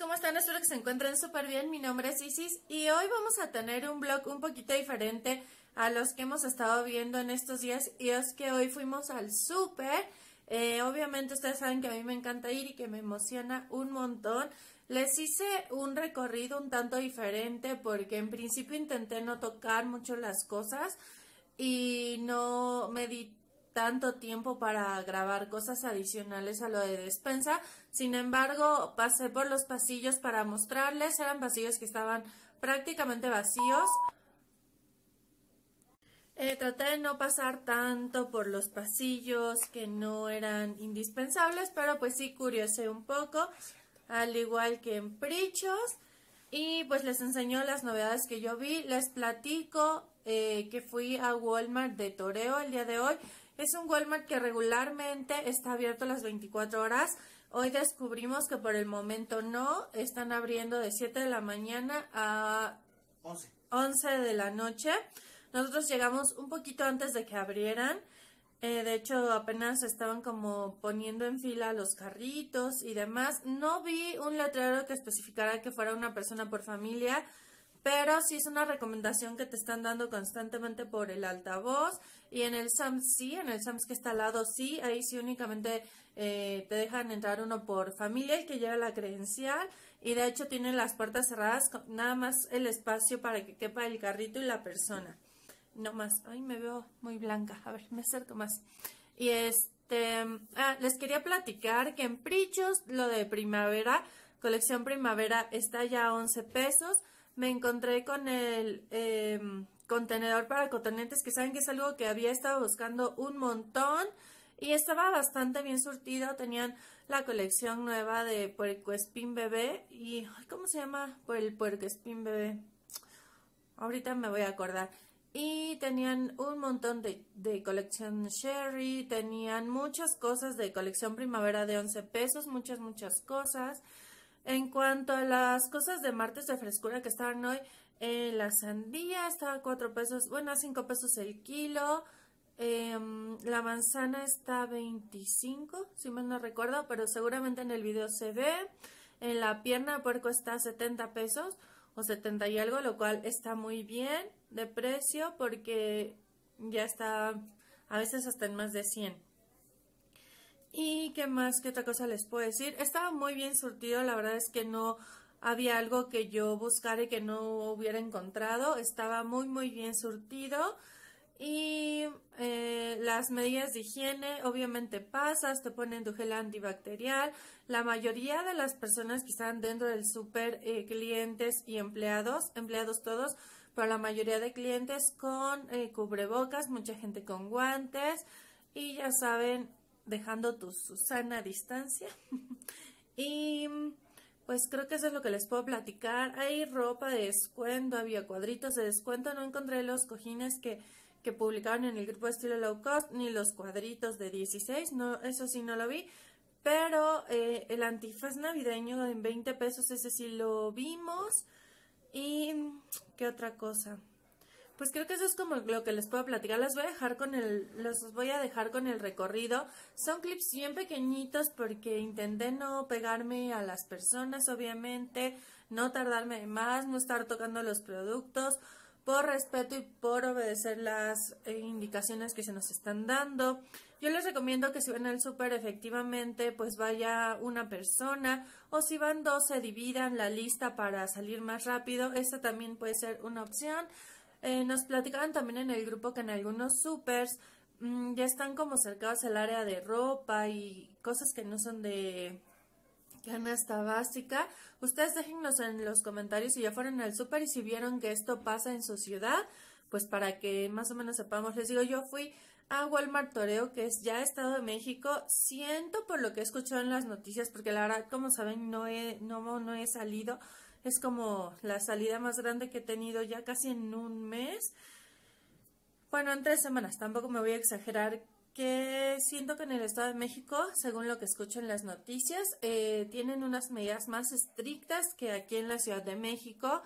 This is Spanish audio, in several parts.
¿cómo están? Espero que se encuentren súper bien. Mi nombre es Isis y hoy vamos a tener un blog un poquito diferente a los que hemos estado viendo en estos días y es que hoy fuimos al súper. Eh, obviamente ustedes saben que a mí me encanta ir y que me emociona un montón. Les hice un recorrido un tanto diferente porque en principio intenté no tocar mucho las cosas y no me di tanto tiempo para grabar cosas adicionales a lo de despensa. Sin embargo, pasé por los pasillos para mostrarles. Eran pasillos que estaban prácticamente vacíos. Eh, traté de no pasar tanto por los pasillos que no eran indispensables, pero pues sí curiosé un poco, al igual que en Prichos. Y pues les enseño las novedades que yo vi. Les platico eh, que fui a Walmart de Toreo el día de hoy es un Walmart que regularmente está abierto las 24 horas. Hoy descubrimos que por el momento no. Están abriendo de 7 de la mañana a 11, 11 de la noche. Nosotros llegamos un poquito antes de que abrieran. Eh, de hecho, apenas estaban como poniendo en fila los carritos y demás. No vi un letrero que especificara que fuera una persona por familia pero sí es una recomendación que te están dando constantemente por el altavoz y en el SAMS sí, en el SAMS que está al lado sí, ahí sí únicamente eh, te dejan entrar uno por familia, el que lleva la credencial y de hecho tienen las puertas cerradas, nada más el espacio para que quepa el carrito y la persona. No más, ay me veo muy blanca, a ver, me acerco más. Y este, ah, les quería platicar que en Prichos lo de primavera, colección primavera está ya a 11 pesos me encontré con el em, contenedor para cotonetes, que saben que es algo que había estado buscando un montón y estaba bastante bien surtido. Tenían la colección nueva de Puerco Espín Bebé y, ¿cómo se llama? Por el Puerco Espín Bebé. Ahorita me voy a acordar. Y tenían un montón de, de colección Sherry, tenían muchas cosas de colección primavera de 11 pesos, muchas, muchas cosas. En cuanto a las cosas de martes de frescura que estaban hoy, eh, la sandía estaba a 4 pesos, bueno, a 5 pesos el kilo. Em, la manzana está a 25, si mal no recuerdo, pero seguramente en el video se ve. En la pierna de puerco está a 70 pesos o 70 y algo, lo cual está muy bien de precio porque ya está a veces hasta en más de 100. ¿Y qué más? ¿Qué otra cosa les puedo decir? Estaba muy bien surtido, la verdad es que no había algo que yo buscara y que no hubiera encontrado. Estaba muy, muy bien surtido. Y eh, las medidas de higiene, obviamente pasas, te ponen tu gel antibacterial. La mayoría de las personas que están dentro del súper, eh, clientes y empleados, empleados todos, pero la mayoría de clientes con eh, cubrebocas, mucha gente con guantes. Y ya saben, dejando tu Susana distancia. y pues creo que eso es lo que les puedo platicar. Hay ropa de descuento, había cuadritos de descuento. No encontré los cojines que, que publicaron en el grupo de estilo low cost, ni los cuadritos de 16. No, eso sí no lo vi. Pero eh, el antifaz navideño en 20 pesos, ese sí lo vimos. Y, ¿qué otra cosa? Pues creo que eso es como lo que les puedo platicar. Las voy a dejar con el, los voy a dejar con el recorrido. Son clips bien pequeñitos porque intenté no pegarme a las personas, obviamente, no tardarme más, no estar tocando los productos, por respeto y por obedecer las eh, indicaciones que se nos están dando. Yo les recomiendo que si van al súper efectivamente, pues vaya una persona o si van dos se dividan la lista para salir más rápido. Esta también puede ser una opción. Eh, nos platicaban también en el grupo que en algunos supers mm, ya están como cercados al área de ropa y cosas que no son de canasta básica. Ustedes déjennos en los comentarios si ya fueron al super y si vieron que esto pasa en su ciudad, pues para que más o menos sepamos. Les digo, yo fui a Walmart Toreo, que es ya Estado de México. Siento por lo que he escuchado en las noticias, porque la verdad, como saben, no he, no he salido es como la salida más grande que he tenido ya casi en un mes. Bueno, en tres semanas, tampoco me voy a exagerar que siento que en el Estado de México, según lo que escucho en las noticias, eh, tienen unas medidas más estrictas que aquí en la Ciudad de México,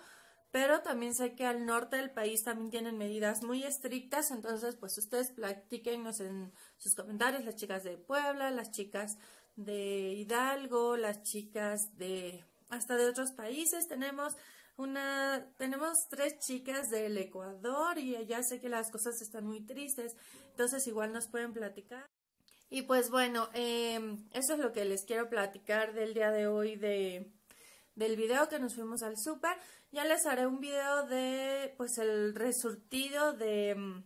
pero también sé que al norte del país también tienen medidas muy estrictas, entonces pues ustedes platíquenos en sus comentarios, las chicas de Puebla, las chicas de Hidalgo, las chicas de hasta de otros países. Tenemos una, tenemos tres chicas del Ecuador y ya sé que las cosas están muy tristes, entonces igual nos pueden platicar. Y pues bueno, em, eso es lo que les quiero platicar del día de hoy de, del video que nos fuimos al súper. Ya les haré un video de pues el resurtido de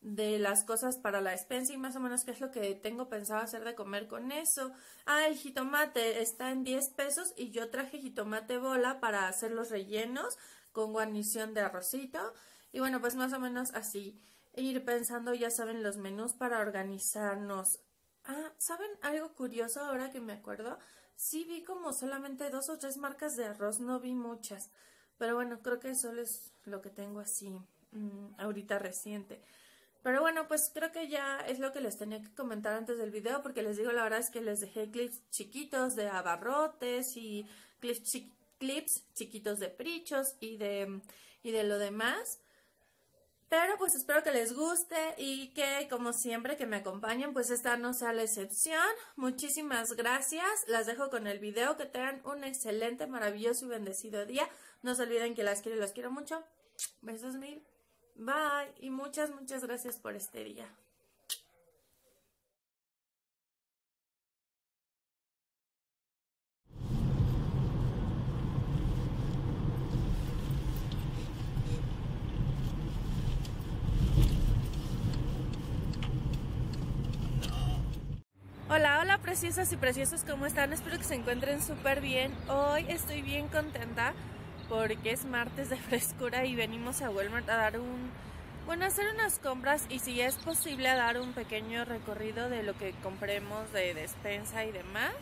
de las cosas para la despensa y más o menos qué es lo que tengo pensado hacer de comer con eso. Ah, el jitomate está en 10 pesos y yo traje jitomate bola para hacer los rellenos con guarnición de arrocito. Y bueno, pues más o menos así. Ir pensando, ya saben, los menús para organizarnos. Ah, ¿saben algo curioso ahora que me acuerdo? Sí vi como solamente dos o tres marcas de arroz, no vi muchas. Pero bueno, creo que solo es lo que tengo así mm, ahorita reciente. Pero bueno, pues creo que ya es lo que les tenía que comentar antes del video, porque les digo la verdad es que les dejé clips chiquitos de abarrotes y clips, chiquitos de prichos y de, y de lo demás. Pero pues espero que les guste y que como siempre que me acompañen, pues esta no sea la excepción. Muchísimas gracias. Las dejo con el video. Que tengan un excelente, maravilloso y bendecido día. No se olviden que las quiero y las quiero mucho. Besos mil. Bye y muchas, muchas gracias por este día. Hola, hola preciosas y preciosos, ¿cómo están? Espero que se encuentren súper bien. Hoy estoy bien contenta porque es martes de frescura y venimos a Walmart a dar un, bueno, a hacer unas compras y si es posible a dar un pequeño recorrido de lo que compremos de despensa y demás.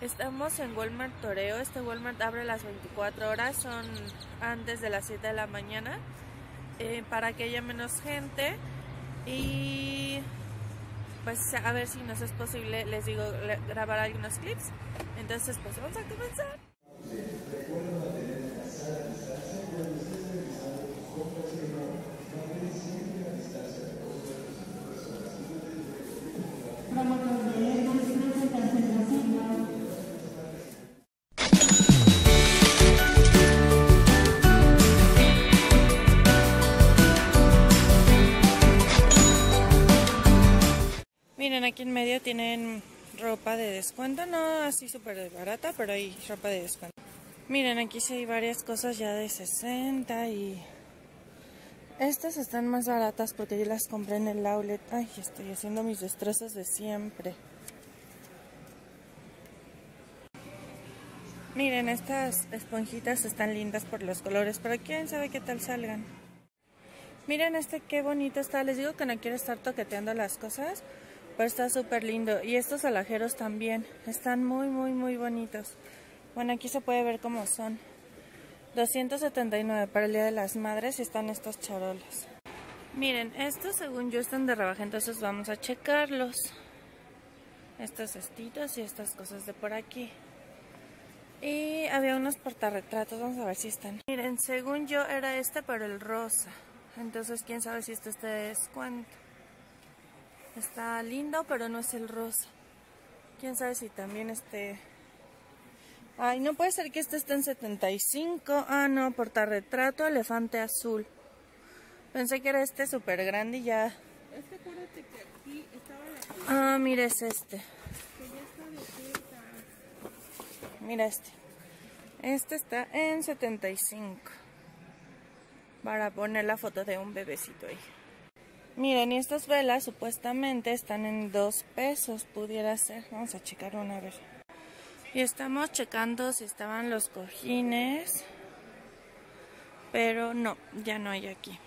Estamos en Walmart Toreo, este Walmart abre las 24 horas, son antes de las 7 de la mañana, eh, para que haya menos gente y pues a ver si nos es posible, les digo, grabar algunos clips. Entonces pues vamos a comenzar. Miren, aquí en medio tienen ropa de descuento, no así súper barata, pero hay ropa de descuento. Miren, aquí sí hay varias cosas ya de 60 y... Estas están más baratas porque yo las compré en el outlet. Ay, estoy haciendo mis destrozos de siempre. Miren, estas esponjitas están lindas por los colores, pero quién sabe qué tal salgan. Miren este qué bonito está. Les digo que no quiero estar toqueteando las cosas, pero está súper lindo. Y estos alajeros también. Están muy, muy, muy bonitos. Bueno, aquí se puede ver cómo son. 279 para el Día de las Madres están estos charoles. Miren, estos según yo están de rebaja, entonces vamos a checarlos. Estos cestitos y estas cosas de por aquí. Y había unos portarretratos, vamos a ver si están. Miren, según yo era este, pero el rosa. Entonces, quién sabe si este está de descuento. Está lindo, pero no es el rosa. Quién sabe si también este Ay, no puede ser que este esté en 75. Ah, no, portarretrato, elefante azul. Pensé que era este súper grande y ya... Este, acuérdate que aquí estaba la... Ah, mira, es este. Que ya está de Mira este. Este está en 75. Para poner la foto de un bebecito ahí. Miren, y estas velas supuestamente están en 2 pesos, pudiera ser. Vamos a checar una vez. Estamos checando si estaban los cojines. Pero no, ya no hay aquí.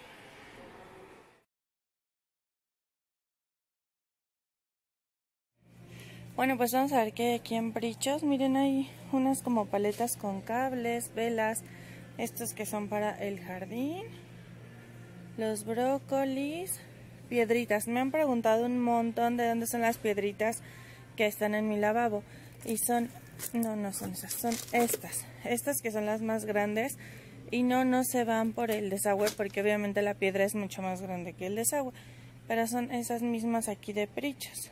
Bueno, pues vamos a ver qué hay aquí en Brichos. Miren, hay unas como paletas con cables, velas. Estos que son para el jardín. Los brócolis. Piedritas. Me han preguntado un montón de dónde son las piedritas que están en mi lavabo. Y son no, no son esas, son estas. Estas que son las más grandes. Y no, no se van por el desagüe porque obviamente la piedra es mucho más grande que el desagüe. Pero son esas mismas aquí de prichos.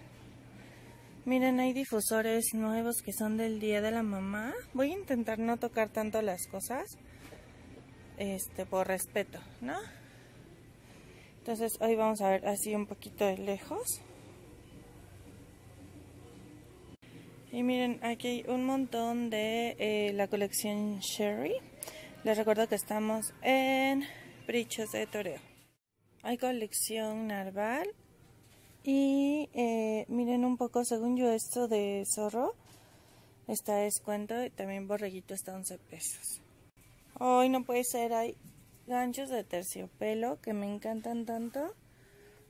Miren, hay difusores nuevos que son del Día de la Mamá. Voy a intentar no tocar tanto las cosas. Este, por respeto, ¿no? Entonces hoy vamos a ver así un poquito de lejos. Y miren, aquí hay un montón de eh, la colección Sherry. Les recuerdo que estamos en Brichos de Toreo. Hay colección Narval. Y eh, miren un poco, según yo, esto de zorro está descuento. Y también borreguito está a 11 pesos. Hoy no puede ser, hay ganchos de terciopelo que me encantan tanto.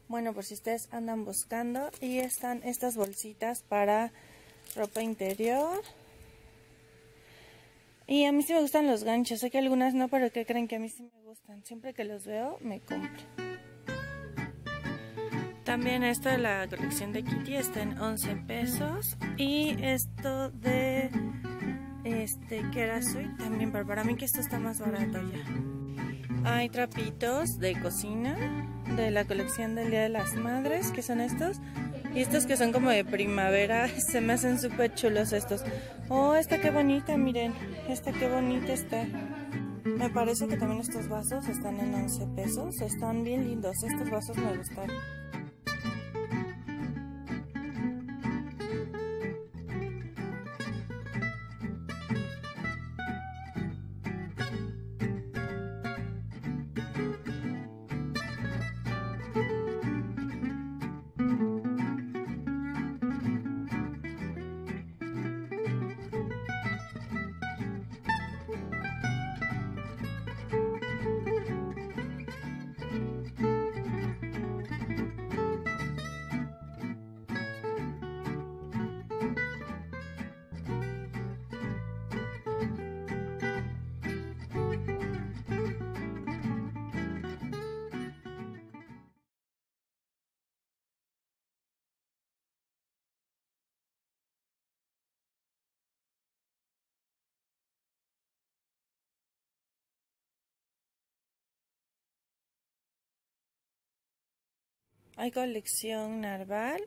Bueno, por si ustedes andan buscando. Y están estas bolsitas para ropa interior. Y a mí sí me gustan los ganchos. Sé que algunas no, pero que creen que a mí sí me gustan. Siempre que los veo, me compro. También esto de la colección de Kitty está en 11 pesos. Y esto de este Sweet también, pero para mí que esto está más barato ya. Hay trapitos de cocina de la colección del Día de las Madres, que son estos. Y estos que son como de primavera, se me hacen súper chulos estos. Oh, esta qué bonita, miren. Esta qué bonita está. Me parece que también estos vasos están en 11 pesos. Están bien lindos. Estos vasos me gustan. Hay colección Narval.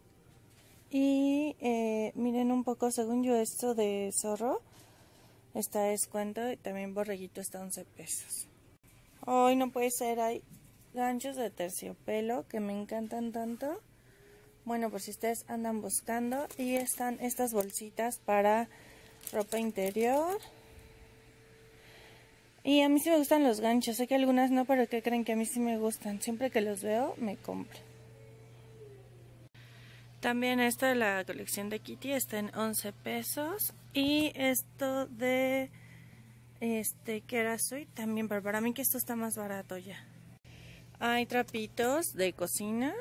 Y eh, miren un poco, según yo, esto de zorro está a descuento. Y también borreguito está a 11 pesos. Hoy no puede ser, hay ganchos de terciopelo que me encantan tanto. Bueno, por si ustedes andan buscando. Y están estas bolsitas para ropa interior. Y a mí sí me gustan los ganchos. Sé que algunas no, pero que creen que a mí sí me gustan. Siempre que los veo, me compro. También esto de la colección de Kitty está en 11 pesos. Y esto de este que era Sweet también, pero para mí que esto está más barato ya. Hay trapitos de cocina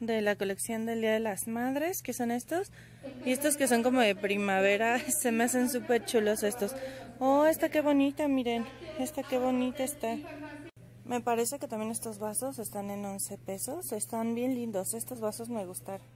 de la colección del Día de las Madres, que son estos. Y estos que son como de primavera, se me hacen súper chulos estos. Oh, esta qué bonita, miren. Esta qué bonita está. Me parece que también estos vasos están en 11 pesos. Están bien lindos. Estos vasos me gustaron.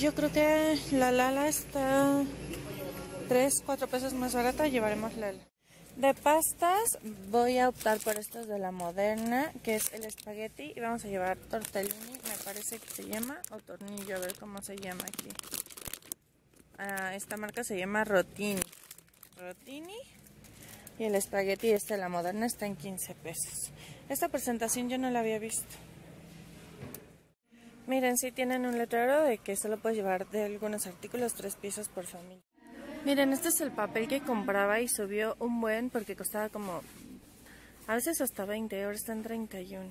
Yo creo que la Lala está 3, 4 pesos más barata. Llevaremos Lala. De pastas voy a optar por estas de la moderna, que es el espagueti. Y vamos a llevar tortellini, me parece que se llama, o tornillo, a ver cómo se llama aquí. Ah, esta marca se llama Rotini. Rotini. Y el espagueti este de la moderna está en 15 pesos. Esta presentación yo no la había visto. Miren, si tienen un letrero de que solo puedes llevar de algunos artículos tres piezas por familia. Miren, este es el papel que compraba y subió un buen porque costaba como... A veces hasta 20, ahora está en 31.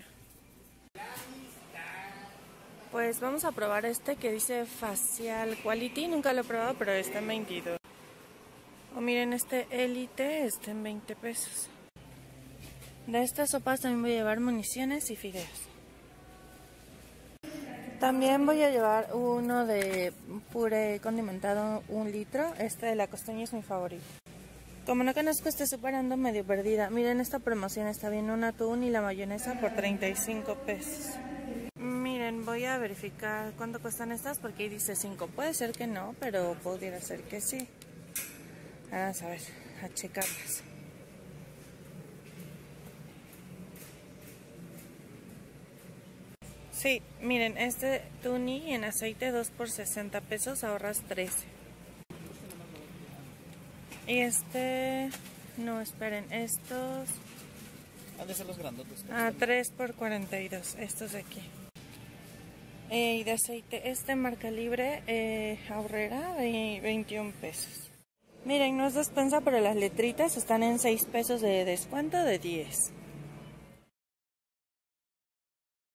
Pues vamos a probar este que dice Facial Quality. Nunca lo he probado, pero está en 22. O miren, este Elite está en 20 pesos. De estas sopas también voy a llevar municiones y fideos. También voy a llevar uno de puré condimentado, un litro. Este de la costeña es mi favorito. Como no conozco este súper ando medio perdida. Miren, esta promoción está bien, un atún y la mayonesa por 35 pesos voy a verificar cuánto cuestan estas porque ahí dice 5. Puede ser que no, pero pudiera ser que sí. Vamos a ver, a checarlas. Sí, miren, este tuni en aceite 2 por 60 pesos ahorras 13. Y este, no, esperen, estos... Han de ser los grandotes. Ah, 3 por 42, estos de aquí. Eh, y de aceite este marca libre eh, ahorrera de 21 pesos. Miren, no es despensa, pero las letritas están en 6 pesos de descuento de 10.